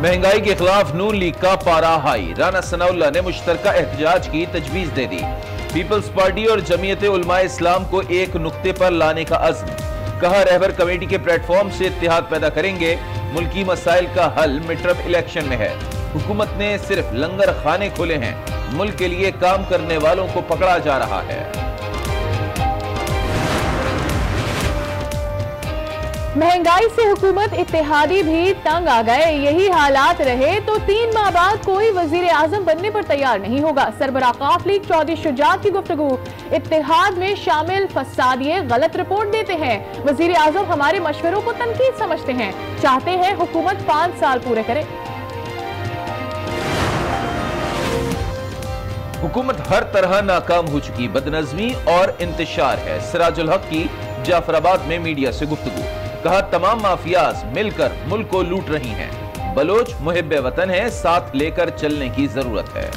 مہنگائی کے خلاف نون لیگ کا پارا ہائی۔ رانا ثناء اللہ نے مشترکہ احتجاج کی تجویز دے دی۔ پیپلز پارٹی اور جمعیت علماء اسلام کو ایک نقطے پر لانے کا عزم۔ کہا، رہبر کمیٹی کے پلیٹ فارم سے اتحاد پیدا کریں گے۔ ملکی مسائل کا حل مٹرم الیکشن میں ہے۔ حکومت نے صرف لنگر خانے کھولے ہیں۔ ملک کے لیے کام کرنے والوں کو پکڑا جا رہا ہے۔ مہنگائی سے حکومت اتحادی بھی تنگ آ گئے۔ یہی حالات رہے تو تین ماہ بعد کوئی وزیر اعظم بننے پر تیار نہیں ہوگا۔ سربراہ قاف لیگ چودھری شجاعت کی گفتگو۔ اتحاد میں شامل فسادیے غلط رپورٹ دیتے ہیں۔ وزیر اعظم ہمارے مشوروں کو تنقید سمجھتے ہیں۔ چاہتے ہیں حکومت پانچ سال پورے کرے۔ حکومت ہر طرح ناکام ہو چکی، بدنظمی اور انتشار ہے۔ سراج الحق کی جعفر آباد میں میڈیا سے گفتگو۔ کہا تمام مافیاز مل کر ملک کو لوٹ رہی ہیں۔ بلوچ محب وطن ہے، ساتھ لے کر چلنے کی ضرورت ہے۔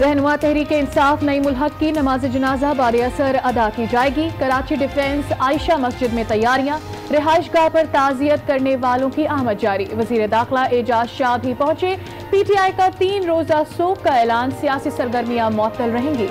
رہنما تحریک انصاف نعیم الحق کی نماز جنازہ بار اثر ادا کی جائے گی۔ کراچی ڈیفنس عائشہ مسجد میں تیاریاں۔ رہائش گاہ پر تعزیت کرنے والوں کی آمد جاری۔ وزیر داخلہ اعجاز شاہ بھی پہنچے۔ پی ٹی آئی کا تین روزہ سوک کا اعلان، سیاسی سرگرمیاں معطل رہیں گی۔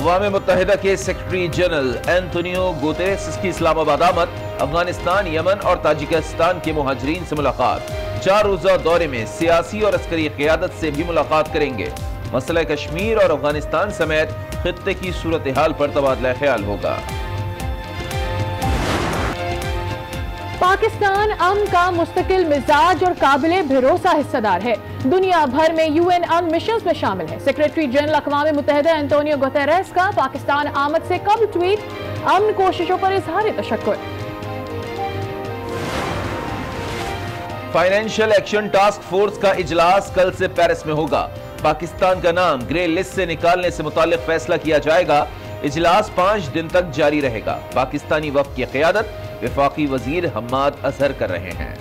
اقوام متحدہ کے سیکرٹری جنرل اینتونیو گوتریس کی اسلام آباد آمد، افغانستان، یمن اور تاجکستان کے مہاجرین سے ملاقات۔ چار روزہ دورے میں سیاسی اور عسکری قیادت سے بھی ملاقات کریں گے۔ مسئلہ کشمیر اور افغانستان سمیت خطے کی صورتحال پر تبادلہ خیال ہوگا۔ پاکستان امن کا مستقل مزاج اور قابل بھروسہ حصہ دار ہے۔ دنیا بھر میں یو این امن مشنز میں شامل ہے۔ سیکریٹری جنرل اقوام متحدہ انتونیو گوتیریس کا پاکستان آمد سے قبل ٹویٹ۔ امن کوششوں پر اظہار تشکر۔ فائنینشل ایکشن ٹاسک فورس کا اجلاس کل سے پیرس میں ہوگا۔ پاکستان کا نام گرے لسٹ سے نکالنے سے متعلق فیصلہ کیا جائے گا۔ اجلاس پانچ دن تک جاری رہے گا۔ پاکستانی وفد کی قیادت وفاقی وزیر حماد اظہر کر رہے ہیں۔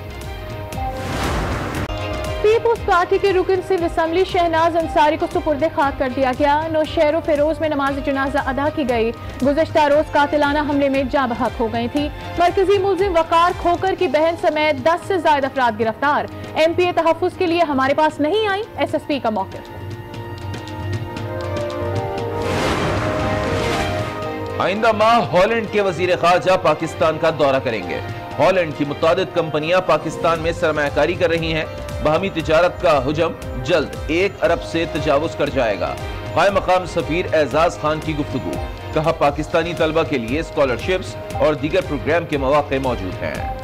پیپلز پارٹی کے رکن سندھ اسمبلی شہناز انصاری کو سپرد خاک کر دیا گیا۔ نو شہر و فیروز میں نماز جنازہ ادا کی گئی۔ گزشتہ روز قاتلانہ حملے میں جاں بحق ہو گئی تھی۔ مرکزی ملزم وقار کھوکر کی بہن سمیت دس سے زائد افراد گرفتار۔ ایم پی اے تحفظ کے لیے ہمارے پاس نہیں آئی ایس ایس پی کا موقف۔ آئندہ ماہ ہالینڈ کے وزیر خارجہ پاکستان کا دورہ کریں گے۔ ہالینڈ کی متعدد کمپنیاں پاکستان میں سرمایہ کاری کر رہی ہیں۔ باہمی تجارت کا حجم جلد ایک ارب سے تجاوز کر جائے گا۔ قائم مقام سفیر اعزاز خان کی گفتگو۔ کہا، پاکستانی طلبہ کے لیے اسکالرشپس اور دیگر پروگرام کے مواقع موجود ہیں۔